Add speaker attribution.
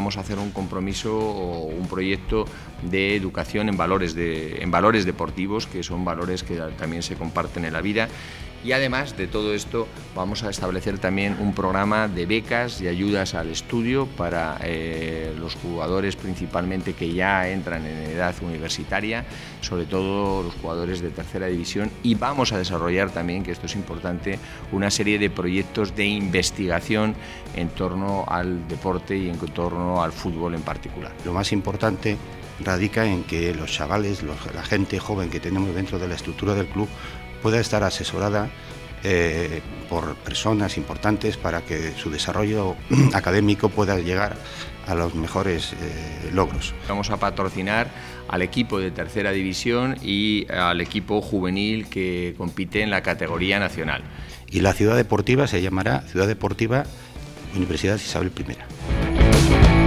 Speaker 1: vamos a hacer un compromiso o un proyecto de educación en valores, de, en valores deportivos, que son valores que también se comparten en la vida. Y además de todo esto vamos a establecer también un programa de becas y ayudas al estudio para eh, los jugadores principalmente que ya entran en edad universitaria, sobre todo los jugadores de tercera división. Y vamos a desarrollar también, que esto es importante, una serie de proyectos de investigación en torno al deporte y en torno al fútbol en particular.
Speaker 2: Lo más importante radica en que los chavales, la gente joven que tenemos dentro de la estructura del club pueda estar asesorada eh, por personas importantes para que su desarrollo académico pueda llegar a los mejores eh, logros.
Speaker 1: Vamos a patrocinar al equipo de tercera división y al equipo juvenil que compite en la categoría nacional.
Speaker 2: Y la ciudad deportiva se llamará Ciudad Deportiva Universidad Isabel I.